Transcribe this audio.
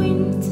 winter.